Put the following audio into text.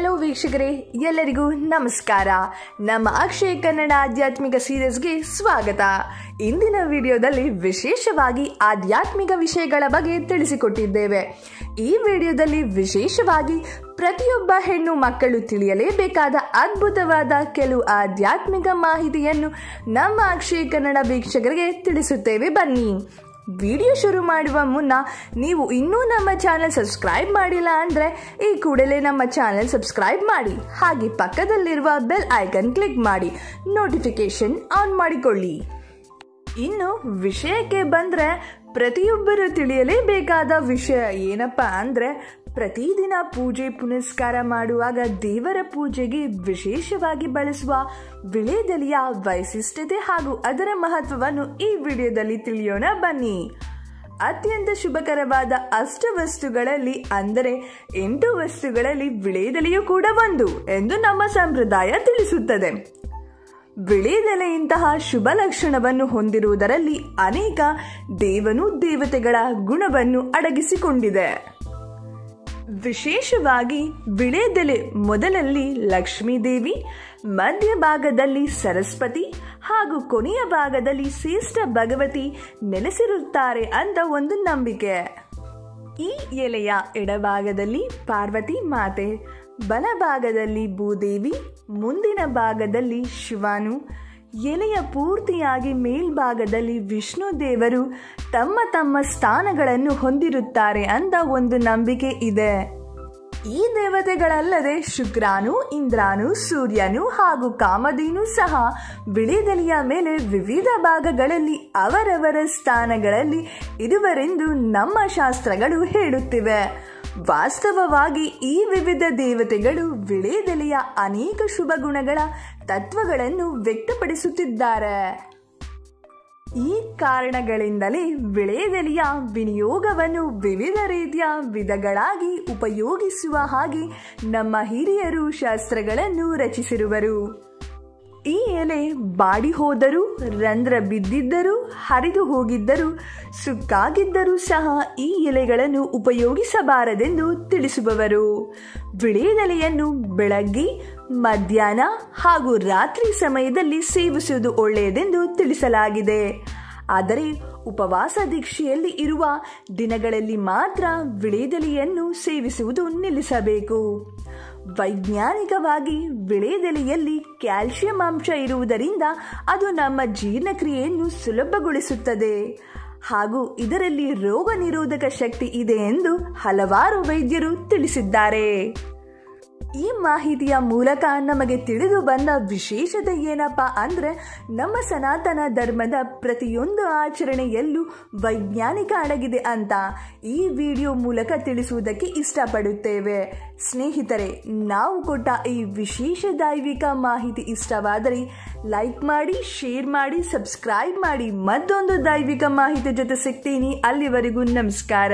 Hello ವೀಕ್ಷಕರೇ, ಎಲ್ಲರಿಗೂ ನಮಸ್ಕಾರ. ನಮ್ಮ ಅಕ್ಷಯ ಕನ್ನಡ ಆಧ್ಯಾತ್ಮಿಕ ಸೀರೀಸ್ಗೆ ಸ್ವಾಗತ. ಇಂದಿನ ವಿಡಿಯೋದಲ್ಲಿ ವಿಶೇಷವಾಗಿ ಆಧ್ಯಾತ್ಮಿಕ ವಿಷಯಗಳ ಬಗ್ಗೆ ತಿಳಿಸಿಕೊಟ್ಟಿದ್ದೇವೆ. ಈ ವಿಡಿಯೋದಲ್ಲಿ ವಿಶೇಷವಾಗಿ ಪ್ರತಿಯೊಬ್ಬ ಹೆಣ್ಣು ಮಕ್ಕಳು ತಿಳಿಯಲೇಬೇಕಾದ ಅದ್ಭುತವಾದ ಕೆಲವು ಆಧ್ಯಾತ್ಮಿಕ ಮಾಹಿತಿಯನ್ನು ನಮ್ಮ ಅಕ್ಷಯ ಕನ್ನಡ ವೀಕ್ಷಕರಿಗೆ ತಿಳಿಸುತ್ತೇವೆ. ಬನ್ನಿ. ವಿಡಿಯೋ ಶುರು ಮಾಡುವ ಮುನ್ನ ನೀವು ಇನ್ನೂ ನಮ್ಮ ಚಾನೆಲ್ ಸಬ್ಸ್ಕ್ರೈಬ್ ಮಾಡಿಲ್ಲ ಅಂದರೆ ಈ ಕೂಡಲೇ ನಮ್ಮ ಚಾನೆಲ್ ಸಬ್ಸ್ಕ್ರೈಬ್ ಮಾಡಿ. ಹಾಗೆ ಪಕ್ಕದಲ್ಲಿರುವ ಬೆಲ್ ಐಕನ್ ಕ್ಲಿಕ್ ಮಾಡಿ. ನೋಟಿಫಿಕೇಷನ್ ಆನ್ ಮಾಡಿಕೊಳ್ಳಿ. ಇನ್ನು ವಿಷಯಕ್ಕೆ ಬಂದರೆ ಪ್ರತಿಯೊಬ್ಬರು ತಿಳಿಯಲೇಬೇಕಾದ ವಿಷಯ ಏನಪ್ಪ ಅಂದರೆ ಪ್ರತಿದಿನ ಪೂಜೆ ಪುನಸ್ಕಾರ ಮಾಡುವಾಗ ದೇವರ ಪೂಜೆಗೆ ವಿಶೇಷವಾಗಿ ಬಳಸುವ ವಿಳೆದೆಲೆಯ ವೈಶಿಷ್ಟ್ಯತೆ ಹಾಗೂ ಅದರ ಮಹತ್ವವನ್ನು ಈ ವಿಡಿಯೋದಲ್ಲಿ ತಿಳಿಯೋಣ. ಬನ್ನಿ. ಅತ್ಯಂತ ಶುಭಕರವಾದ ಅಷ್ಟ ವಸ್ತುಗಳಲ್ಲಿ, ಅಂದರೆ ಎಂಟು ವಸ್ತುಗಳಲ್ಲಿ ವಿಳೆದೆಲೆಯೂ ಕೂಡ ಒಂದು ಎಂದು ನಮ್ಮ ಸಂಪ್ರದಾಯ ತಿಳಿಸುತ್ತದೆ. ವಿಳೆದೆಲೆಯಂತಹ ಶುಭ ಲಕ್ಷಣವನ್ನು ಹೊಂದಿರುವುದರಲ್ಲಿ ಅನೇಕ ದೇವನು ದೇವತೆಗಳ ಗುಣವನ್ನು ಅಡಗಿಸಿಕೊಂಡಿದೆ. ವಿಶೇಷವಾಗಿ ವಿಳೆದೆಲೆ ಮೊದಲಲ್ಲಿ ಲಕ್ಷ್ಮೀದೇವಿ ಮಧ್ಯಭಾಗದಲ್ಲಿ ಸರಸ್ವತಿ ಹಾಗೂ ಕೊನೆಯ ಭಾಗದಲ್ಲಿ ಶ್ರೇಷ್ಠ ಭಗವತಿ ನೆಲೆಸಿರುತ್ತಾರೆ ಅಂತ ಒಂದು ನಂಬಿಕೆ. ಈ ಎಲೆಯ ಎಡಭಾಗದಲ್ಲಿ ಪಾರ್ವತಿ ಮಾತೆ, ಬಲಭಾಗದಲ್ಲಿ ಭೂದೇವಿ, ಮುಂದಿನ ಭಾಗದಲ್ಲಿ ಶಿವನು ಎಲೆಯ ಪೂರ್ತಿಯಾಗಿ ಮೇಲ್ಭಾಗದಲ್ಲಿ ವಿಷ್ಣು ದೇವರು ತಮ್ಮ ತಮ್ಮ ಸ್ಥಾನಗಳನ್ನು ಹೊಂದಿರುತ್ತಾರೆ ಅಂತ ಒಂದು ನಂಬಿಕೆ ಇದೆ. ಈ ದೇವತೆಗಳಲ್ಲದೆ ಶುಕ್ರಾನು, ಇಂದ್ರಾನು, ಸೂರ್ಯನು ಹಾಗೂ ಕಾಮಧೇನು ಸಹ ಬಿಳಿದಲಿಯ ಮೇಲೆ ವಿವಿಧ ಭಾಗಗಳಲ್ಲಿ ಅವರವರ ಸ್ಥಾನಗಳಲ್ಲಿ ಇರುವರೆಂದು ನಮ್ಮ ಶಾಸ್ತ್ರಗಳು ಹೇಳುತ್ತಿವೆ. ವಾಸ್ತವವಾಗಿ ಈ ವಿವಿಧ ದೇವತೆಗಳು ವಿಳೆದೆಲೆಯ ಅನೇಕ ಶುಭ ಗುಣಗಳ ತತ್ವಗಳನ್ನು ವ್ಯಕ್ತಪಡಿಸುತ್ತಿದ್ದಾರೆ. ಈ ಕಾರಣಗಳಿಂದಲೇ ವಿಳೆದೆಲೆಯ ವಿನಿಯೋಗವನ್ನು ವಿವಿಧ ರೀತಿಯ ವಿಧಗಳಾಗಿ ಉಪಯೋಗಿಸುವ ಹಾಗೆ ನಮ್ಮ ಹಿರಿಯರು ಶಾಸ್ತ್ರಗಳನ್ನು ರಚಿಸಿರುವರು. ಈ ಎಲೆ ಬಾಡಿ ಹೋದರೂ, ರಂಧ್ರ ಬಿದ್ದಿದ್ದರೂ, ಹರಿದು ಹೋಗಿದ್ದರೂ, ಸುಕ್ಕಾಗಿದ್ದರೂ ಸಹ ಈ ಎಲೆಗಳನ್ನು ಉಪಯೋಗಿಸಬಾರದೆಂದು ತಿಳಿಸುವವರು. ವಿಳೆದೆಲೆಯನ್ನು ಬೆಳಗ್ಗೆ, ಮಧ್ಯಾಹ್ನ ಹಾಗೂ ರಾತ್ರಿ ಸಮಯದಲ್ಲಿ ಸೇವಿಸುವುದು ಒಳ್ಳೆಯದೆಂದು ತಿಳಿಸಲಾಗಿದೆ. ಆದರೆ ಉಪವಾಸ ದೀಕ್ಷೆಯಲ್ಲಿ ಇರುವ ದಿನಗಳಲ್ಲಿ ಮಾತ್ರ ವಿಳೆದೆಲೆಯನ್ನು ಸೇವಿಸುವುದು ನಿಲ್ಲಿಸಬೇಕು. ವೈಜ್ಞಾನಿಕವಾಗಿ ವಿಳೆದೆಲೆಯಲ್ಲಿ ಕ್ಯಾಲ್ಸಿಯಂ ಅಂಶ ಇರುವುದರಿಂದ ಅದು ನಮ್ಮ ಜೀರ್ಣಕ್ರಿಯೆಯನ್ನು ಸುಲಭಗೊಳಿಸುತ್ತದೆ. ಹಾಗೂ ಇದರಲ್ಲಿ ರೋಗ ನಿರೋಧಕ ಶಕ್ತಿ ಇದೆ ಎಂದು ಹಲವಾರು ವೈದ್ಯರು ತಿಳಿಸಿದ್ದಾರೆ. ಈ ಮಾಹಿತಿಯ ಮೂಲಕ ನಮಗೆ ತಿಳಿದು ಬಂದ ವಿಶೇಷತೆ ಏನಪ್ಪ ಅಂದರೆ ನಮ್ಮ ಸನಾತನ ಧರ್ಮದ ಪ್ರತಿಯೊಂದು ಆಚರಣೆಯಲ್ಲೂ ವೈಜ್ಞಾನಿಕ ಅಡಗಿದೆ ಅಂತ ಈ ವಿಡಿಯೋ ಮೂಲಕ ತಿಳಿಸುವುದಕ್ಕೆ ಇಷ್ಟಪಡುತ್ತೇವೆ. ಸ್ನೇಹಿತರೆ, ನಾವು ಕೊಟ್ಟ ಈ ವಿಶೇಷ ದೈವಿಕ ಮಾಹಿತಿ ಇಷ್ಟವಾದರೆ ಲೈಕ್ ಮಾಡಿ, ಶೇರ್ ಮಾಡಿ, ಸಬ್ಸ್ಕ್ರೈಬ್ ಮಾಡಿ. ಮತ್ತೊಂದು ದೈವಿಕ ಮಾಹಿತಿ ಜೊತೆ ಸಿಗ್ತೀನಿ. ಅಲ್ಲಿವರೆಗೂ ನಮಸ್ಕಾರ.